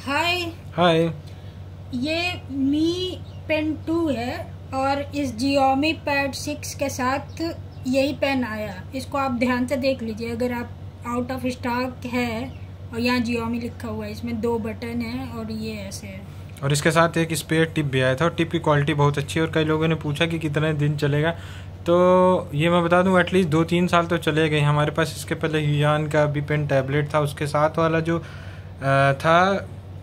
हाय। हाय। ये मी pain to है और इस जियोमी पैड सिक्स के साथ यही पेन आया। इसको आप ध्यान से देख लीजिए अगर आप आउट ऑफ़ स्टॉक है और यहाँ जियोमी लिखा हुआ है इसमें दो बटन है और ये ऐसे है। और इसके साथ एक स्पेयर टिप भी आया था और टिप की क्वालिटी बहुत अच्छी है और कई लोगों ने पूछा कि कितने दिन चलेगा। तो ये मैं बता दूँ एटलीस्ट दो तीन साल तो चले गए हमारे पास इसके पहले ह्यूयान का भी पेन टैबलेट था उसके साथ वाला जो था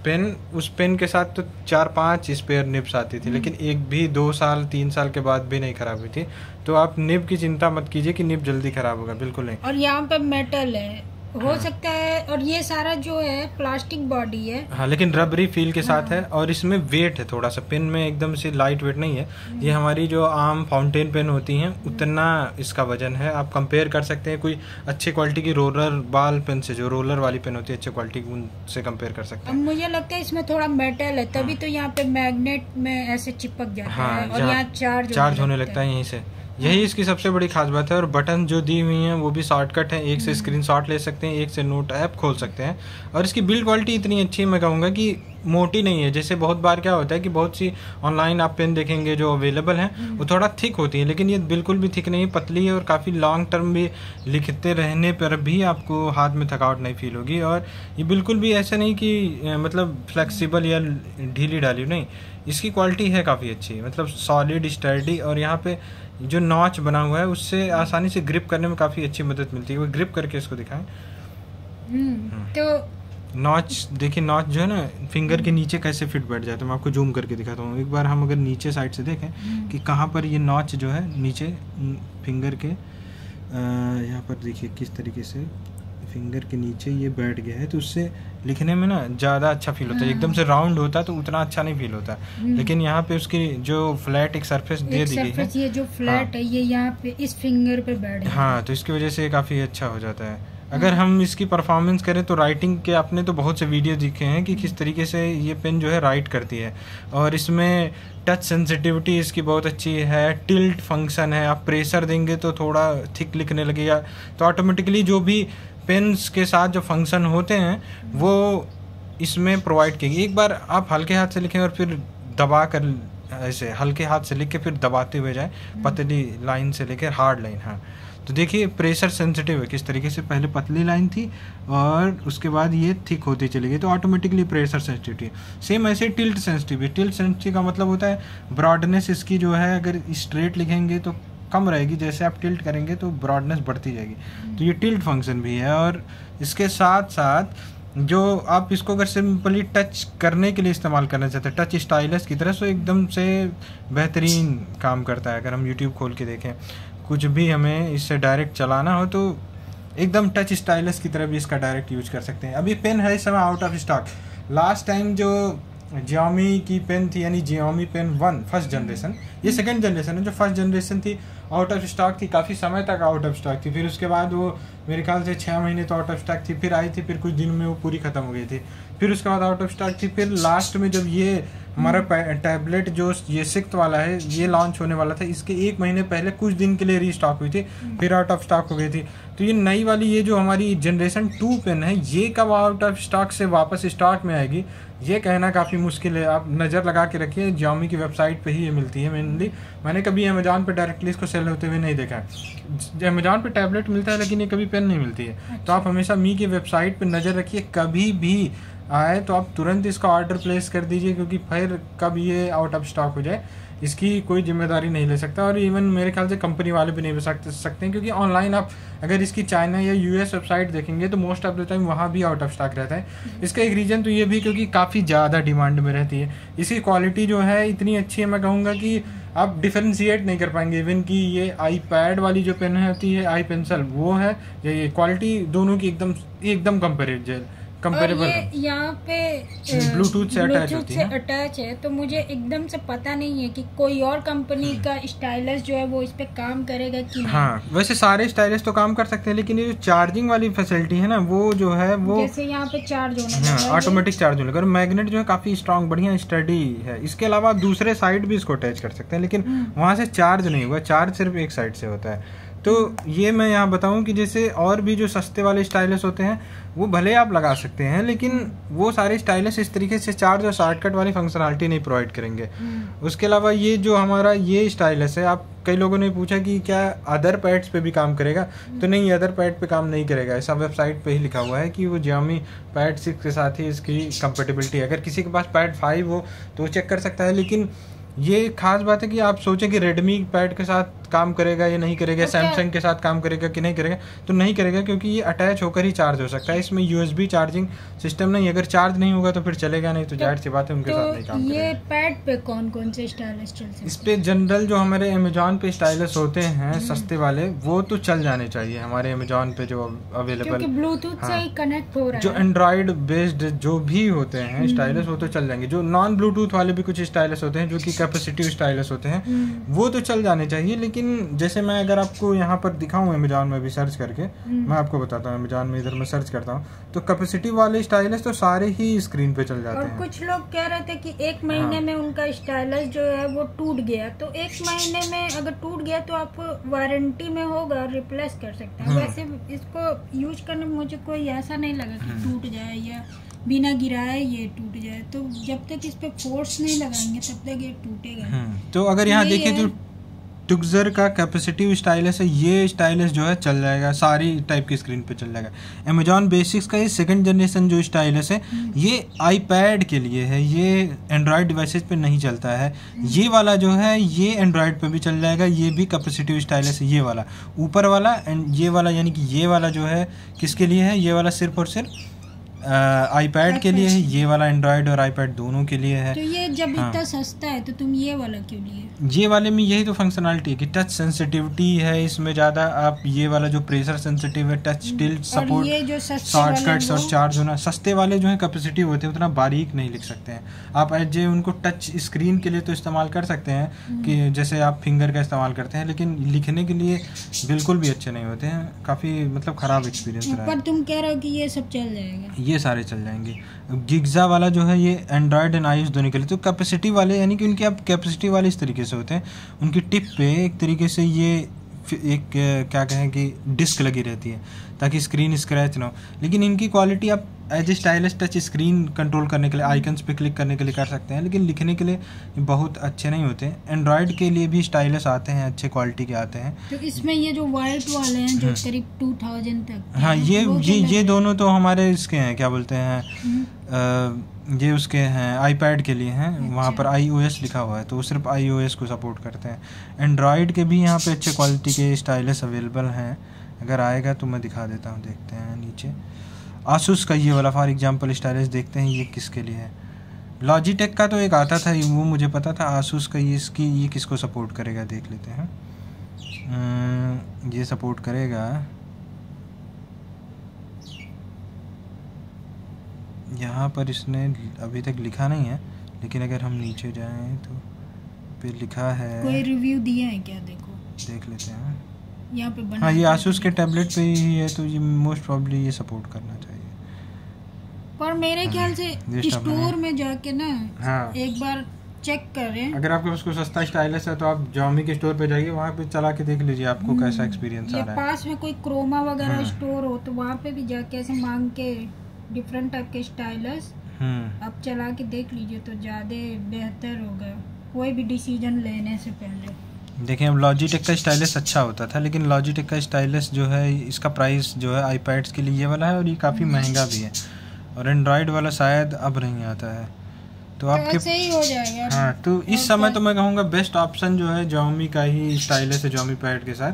पेन उस पेन के साथ तो चार पाँच स्पेयर निब्स आती थी लेकिन एक भी दो साल तीन साल के बाद भी नहीं खराब हुई थी। तो आप निब की चिंता मत कीजिए कि निब जल्दी खराब होगा बिल्कुल नहीं। और यहाँ पे मेटल है हो हाँ। सकता है और ये सारा जो है प्लास्टिक बॉडी है। हाँ लेकिन रबरी फील के साथ हाँ। है और इसमें वेट है थोड़ा सा। पेन में एकदम से लाइट वेट नहीं है। ये हमारी जो आम फाउंटेन पेन होती हैं उतना इसका वज़न है। आप कंपेयर कर सकते हैं कोई अच्छी क्वालिटी की रोलर बाल पेन से जो रोलर वाली पेन होती है अच्छी क्वालिटी की उनसे कंपेयर कर सकते हैं। मुझे लगता है इसमें थोड़ा मेटल है तभी तो यहाँ पे मैग्नेट में ऐसे चिपक जाता हाँ है और यहाँ चार्ज चार्ज होने लगता है। यहीं से। यही इसकी सबसे बड़ी खास बात है और बटन जो दी हुई हैं वो भी शॉर्टकट हैं। एक से स्क्रीन स्क्रीनशॉट ले सकते हैं एक से नोट ऐप खोल सकते हैं। और इसकी बिल्ड क्वालिटी इतनी अच्छी है मैं कहूँगा कि मोटी नहीं है। जैसे बहुत बार क्या होता है कि बहुत सी ऑनलाइन आप पेन देखेंगे जो अवेलेबल हैं हम्म। वो थोड़ा थिक होती है लेकिन ये बिल्कुल भी थिक नहीं है पतली है और काफ़ी लॉन्ग टर्म भी लिखते रहने पर भी आपको हाथ में थकावट नहीं फील होगी। और ये बिल्कुल भी ऐसा नहीं कि मतलब फ्लेक्सिबल या ढीली ढाली नहीं। इसकी क्वालिटी है काफ़ी अच्छी मतलब सॉलिड स्टर्डी और यहाँ पे जो नॉच बना हुआ है उससे आसानी से ग्रिप करने में काफ़ी अच्छी मदद मिलती है। वो ग्रिप करके इसको दिखाएँ। हम्म। तो नॉच देखिए नॉच जो है ना फिंगर के नीचे कैसे फिट बैठ जाता है मैं आपको जूम करके दिखाता हूँ। एक बार हम अगर नीचे साइड से देखें कि कहाँ पर ये नॉच जो है नीचे फिंगर के यहाँ पर देखिए किस तरीके से फिंगर के नीचे ये बैठ गया है तो उससे लिखने में ना ज़्यादा अच्छा फील होता है। एकदम से राउंड होता है तो उतना अच्छा नहीं फील होता हम्म। लेकिन यहाँ पे उसकी जो फ्लैट एक सरफेस दे दी गई है। ये जो फ्लैट है। ये यहाँ पे इस फिंगर पे बैठ हाँ तो इसकी वजह से काफ़ी अच्छा हो जाता है। अगर हम इसकी परफॉर्मेंस करें तो राइटिंग के आपने तो बहुत से वीडियो दिखे हैं कि किस तरीके से ये पेन जो है राइट करती है। और इसमें टच सेंसिटिविटी इसकी बहुत अच्छी है टिल्ट फ़ंक्शन है। आप प्रेशर देंगे तो थोड़ा थिक लिखने लगेगा। तो ऑटोमेटिकली जो भी पेन्स के साथ जो फ़ंक्शन होते हैं, वो इसमें प्रोवाइड किए। एक बार आप हल्के हाथ से लिखें और फिर दबा कर, ऐसे हल्के हाथ से लिख के फिर दबाते हुए जाए, पतली लाइन से लेकर हार्ड लाइन हाँ। तो देखिए प्रेशर सेंसिटिव है, किस तरीके से? पहले पतली लाइन थी और उसके बाद ये थिक होती चली गई तो ऑटोमेटिकली प्रेशर सेंसिटिविटी सेम ऐसे टिल्ट सेंसिटिव है। टिल्ट सेंसिटिव का मतलब होता है ब्रॉडनेस इसकी जो है, अगर स्ट्रेट लिखेंगे तो कम रहेगी, जैसे आप टिल्ट करेंगे तो ब्रॉडनेस बढ़ती जाएगी। तो ये टिल्ट फ़ंक्शन भी है और इसके साथ साथ जो आप इसको अगर सिंपली टच करने के लिए इस्तेमाल करना चाहते हैं टच स्टाइलस की तरह तो एकदम से बेहतरीन काम करता है, अगर हम यूट्यूब खोल के देखें। कुछ भी हमें इससे डायरेक्ट चलाना हो तो एकदम टच स्टाइलस की तरह भी इसका डायरेक्ट यूज़ कर सकते हैं। अभी पेन है इस समय out of stock last time जो जियोमी की पेन थी, यानी Xiaomi pen one first generation ये सेकेंड जनरेशन है, जो फ़र्स्ट जनरेशन थी आउट ऑफ़ स्टॉक थी, काफ़ी समय तक आउट ऑफ़ स्टॉक थी। फिर उसके बाद वो मेरे ख्याल से छः महीने तो आउट ऑफ़ स्टॉक थी, फिर आई थी, फिर कुछ दिन में वो पूरी ख़त्म हो गई थी। फिर उसके बाद आउट ऑफ़ स्टॉक थी, फिर लास्ट में जब ये हमारा टैबलेट जो ये सिक्स वाला है ये लॉन्च होने वाला था इसके एक महीने पहले कुछ दिन के लिए रीस्टॉक हुई थी फिर आउट ऑफ़ स्टॉक हो गई थी। तो ये नई वाली ये जो हमारी जनरेशन टू पेन है ये कब आउट ऑफ़ स्टॉक से वापस स्टॉक में आएगी ये कहना काफ़ी मुश्किल है। आप नज़र लगा के रखिए जामी की वेबसाइट पे ही ये मिलती है मेनली मैंने कभी अमेजोन पे डायरेक्टली इसको सेल होते हुए नहीं देखा। है अमेजोन पे टैबलेट मिलता है लेकिन ये कभी पेन नहीं मिलती है। तो आप हमेशा मी की वेबसाइट पे नज़र रखिए कभी भी आए तो आप तुरंत इसका ऑर्डर प्लेस कर दीजिए, क्योंकि फिर कब ये आउट ऑफ़ स्टॉक हो जाए, इसकी कोई ज़िम्मेदारी नहीं ले सकता। और इवन मेरे ख्याल से कंपनी वाले भी नहीं ले सकते सकते हैं, क्योंकि ऑनलाइन आप अगर इसकी चाइना या यूएस वेबसाइट देखेंगे तो मोस्ट ऑफ़ द टाइम वहाँ भी आउट ऑफ़ स्टॉक रहता है। इसका एक रीज़न तो ये भी, क्योंकि काफ़ी ज़्यादा डिमांड में रहती है। इसकी क्वालिटी जो है, इतनी अच्छी है, मैं कहूँगा कि आप डिफ्रेंशिएट नहीं कर पाएँगे। इवन कि ये आई पैड वाली जो पेन होती है आई पेंसिल वो है, या क्वालिटी दोनों की एकदम एकदम कंपेरेबल और कंपेरेबल यहाँ पे Bluetooth से ब्लूटूथ होती से अटैच है तो मुझे एकदम से पता नहीं है कि कोई और कंपनी। का स्टाइलस जो है वो इस पे काम करेगा कि हाँ वैसे सारे स्टाइलिस्ट तो काम कर सकते हैं लेकिन ये जो चार्जिंग वाली फैसिलिटी है ना वो जो है वो जैसे यहाँ पे चार्ज होने हाँ। ऑटोमेटिक चार्ज होने और मैग्नेट जो है काफ़ी स्ट्रांग बढ़िया स्टडी है इसके अलावा आप दूसरे साइड भी इसको अटैच कर सकते हैं लेकिन हम्म। वहाँ से चार्ज नहीं हुआ चार्ज सिर्फ़ एक साइड से होता है तो ये मैं यहाँ बताऊँ कि जैसे और भी जो सस्ते वाले स्टाइलस होते हैं वो भले आप लगा सकते हैं लेकिन वो सारे स्टाइलस इस तरीके से चार्ज और शॉर्टकट वाली फंक्शनलिटी नहीं प्रोवाइड करेंगे। हम्म। उसके अलावा ये जो हमारा ये स्टाइलस है आप कई लोगों ने पूछा कि क्या अदर पैड्स पे भी काम करेगा? तो नहीं अदर पैड पे काम नहीं करेगा। ऐसा वेबसाइट पे ही लिखा हुआ है कि वो जामी पैड सिक्स के साथ ही इसकी कंपेटेबिलिटी है। अगर किसी के पास पैड फाइव हो तो चेक कर सकता है। लेकिन ये खास बात है कि आप सोचें कि रेडमी पैड के साथ काम करेगा या नहीं करेगा तो सैमसंग के साथ काम करेगा कि नहीं करेगा तो नहीं करेगा क्योंकि ये अटैच होकर ही चार्ज हो सकता है। इसमें यूएसबी चार्जिंग सिस्टम नहीं अगर चार्ज नहीं होगा तो फिर चलेगा नहीं तो ज़ाहिर सी बात है उनके साथ नहीं तो काम ये पैड पे कौन कौन से स्टाइलिश चल इस पे जनरल जो हमारे अमेजोन पे स्टाइलस होते हैं हम्म। सस्ते वाले वो तो चल जाने चाहिए हमारे अमेजोन पे जो अवेलेबल ब्लूटूथ से हाँ। ही कनेक्ट हो रहा जो है। एंड्रॉयड बेस्ड जो भी होते हैं हम्म। स्टाइलस वो तो चल जाएँगे। जो नॉन ब्लूटूथ वाले भी कुछ स्टाइलस होते हैं जो कि कैपेसिटिव स्टाइलस होते हैं हम्म, वो तो चल जाने चाहिए लेकिन जैसे मैं अगर आपको यहाँ पर दिखाऊँ अमेजोन में भी सर्च करके हम्म। मैं आपको बताता हूँ अमेजोन में इधर मैं सर्च करता हूँ तो कैपेसिटी वाले स्टाइलस तो सारे ही स्क्रीन पे चल जाते और हैं कुछ लोग कह रहे थे कि एक महीने हाँ। में उनका स्टाइलस जो है वो टूट गया तो एक महीने में अगर टूट गया तो आप वारंटी में होगा और रिप्लेस कर सकते हैं हाँ। वैसे इसको यूज़ करने में मुझे कोई ऐसा नहीं लगा कि हाँ। टूट जाए या बिना गिराए ये टूट जाए तो जब तक इस पे फोर्स नहीं लगाएँगे तब तक ये टूटेगा हम्म, तो अगर यहाँ यही देखिए जो टुक्सर का कैपेसिटिव स्टाइलस है ये स्टाइलस जो है चल जाएगा सारी टाइप की स्क्रीन पे चल जाएगा। अमेजॉन बेसिक्स का ये सेकंड जनरेशन जो स्टाइलस है ये आईपैड के लिए है ये एंड्रॉयड डिवाइसेस पे नहीं चलता है। ये वाला जो है ये एंड्रॉयड पे भी चल जाएगा ये भी कैपेसिटिव स्टाइलस है ये वाला। ऊपर वाला एंड ये वाला यानी कि ये वाला जो है किसके लिए है ये वाला सिर्फ़ और सिर्फ़ आईपैड के लिए है ये वाला एंड्रॉयड और आईपैड दोनों के लिए है। तो ये जब हाँ। इतना सस्ता है तो तुम ये वाला क्यों लिए? ये वाले में यही तो फंक्शनलिटी है कि टच सेंसिटिविटी है इसमें ज़्यादा आप ये वाला जो प्रेशर सेंसिटिव है टच हम्म। सपोर्ट शॉर्टकट्स और चार्ज होना सस्ते वाले जो है कैपेसिटिव होते हैं उतना बारीक नहीं लिख सकते हैं। आप एज जे उनको टच स्क्रीन के लिए तो इस्तेमाल कर सकते हैं हम्म। कि जैसे आप फिंगर का इस्तेमाल करते हैं लेकिन लिखने के लिए बिल्कुल भी अच्छे नहीं होते हैं। काफ़ी मतलब ख़राब एक्सपीरियंस रहा है। पर तुम कह रहे हो कि ये सब चल जाएगा। ये सारे चल जाएँगे। गिग्जा वाला जो है ये एंड्रॉयड एंड आईओएस दोनों के लिए तो कैपेसिटी वाले, यानी कि उनके अब कैपेसिटी वाले इस तरीके से होते हैं। उनकी टिप पे एक तरीके से ये एक क्या कहें कि डिस्क लगी रहती है ताकि स्क्रीन स्क्रैच ना हो। लेकिन इनकी क्वालिटी आप as a stylish touch screen control करने के लिए आइकन्स पे क्लिक करने के लिए कर सकते हैं लेकिन लिखने के लिए बहुत अच्छे नहीं होते। एंड्रॉयड के लिए भी स्टाइलिश आते हैं अच्छे क्वालिटी के आते हैं। तो इसमें ये जो वाइट वाले हैं जो हम्म। करीब टू थाउज़ेंड तक हाँ ये ये ये दोनों तो हमारे इसके हैं क्या बोलते हैं हम्म, ये उसके हैं आईपैड के लिए हैं वहाँ अच्छा। पर आईओएस लिखा हुआ है तो वो सिर्फ़ आईओएस को सपोर्ट करते हैं। एंड्रॉयड के भी यहाँ पे अच्छे क्वालिटी के स्टाइलस अवेलेबल हैं। अगर आएगा तो मैं दिखा देता हूँ देखते हैं नीचे। आसूस का ये वाला फॉर एग्ज़ाम्पल स्टाइलस देखते हैं ये किसके लिए है? लॉजिटेक का तो एक आता था वो मुझे पता था आसूस का ये इसकी ये किसको सपोर्ट करेगा देख लेते हैं। ये सपोर्ट करेगा। यहाँ पर इसने अभी तक लिखा नहीं है लेकिन अगर हम नीचे जाएँ तो पे लिखा है। कोई रिव्यू दिए हैं क्या? देखो। देख लेते हैं। यहाँ पे बना हाँ ये आसूस के टैबलेट पे ही है तो ये मोस्ट प्रॉब्ली ये सपोर्ट करना चाहिए। पर मेरे हाँ, ख्याल से स्टोर में जाके ना हाँ। एक बार चेक करें। अगर आपके पास कोई सस्ता स्टाइलस है तो आप जॉमी के स्टोर पे जाइए वहाँ पे चला के देख लीजिए आपको कैसा एक्सपीरियंस आ रहा है। पास में कोई क्रोमा वगैरह हाँ। स्टोर हो तो वहाँ पे भी जाके ऐसे मांग के डिफरेंट टाइप के स्टाइलस आप चला के देख लीजिए तो ज़्यादा बेहतर होगा कोई भी डिसीज़न लेने से पहले। देखिए अब लॉजिटेक का स्टाइलिस अच्छा होता था लेकिन लॉजिटेक का स्टाइलिस जो है इसका प्राइस जो है आईपैड्स के लिए ये वाला है और ये काफ़ी महँगा भी है। और एंड्रॉयड वाला शायद अब नहीं आता है। तो तो आपके ही हो जाएगा। हाँ तो इस समय तो मैं कहूँगा बेस्ट ऑप्शन जो है जॉमी का ही स्टाइलिस है जॉमी पैड के साथ।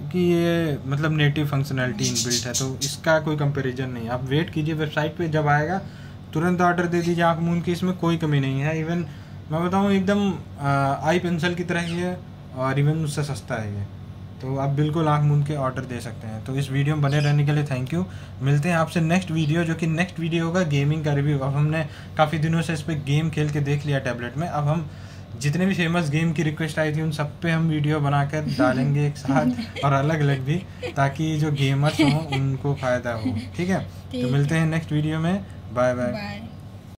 क्योंकि ये मतलब नेटिव फंक्शनैलिटी इनबिल्ट है तो इसका कोई कंपैरिजन नहीं आप वेट कीजिए वेबसाइट पे, जब आएगा, तुरंत ऑर्डर दे दीजिए आँख मूंद की, इसमें कोई कमी नहीं है। इवन मैं बताऊँ, एकदम आई पेंसिल की तरह ही है और इवन उससे सस्ता है ये। तो आप बिल्कुल आँख मूंद के ऑर्डर दे सकते हैं। तो इस वीडियो में बने रहने के लिए थैंक यू मिलते हैं आपसे नेक्स्ट वीडियो जो कि नेक्स्ट वीडियो होगा गेमिंग का रिव्यू अब हमने काफ़ी दिनों से इस पर गेम खेल के देख लिया टैबलेट में। अब हम जितने भी फ़ेमस गेम की रिक्वेस्ट आई थी उन सब पे हम वीडियो बनाकर डालेंगे एक साथ और अलग अलग भी ताकि जो गेमर्स हों उनको फ़ायदा हो। ठीक है? तो मिलते हैं। नेक्स्ट वीडियो में। Bye bye bye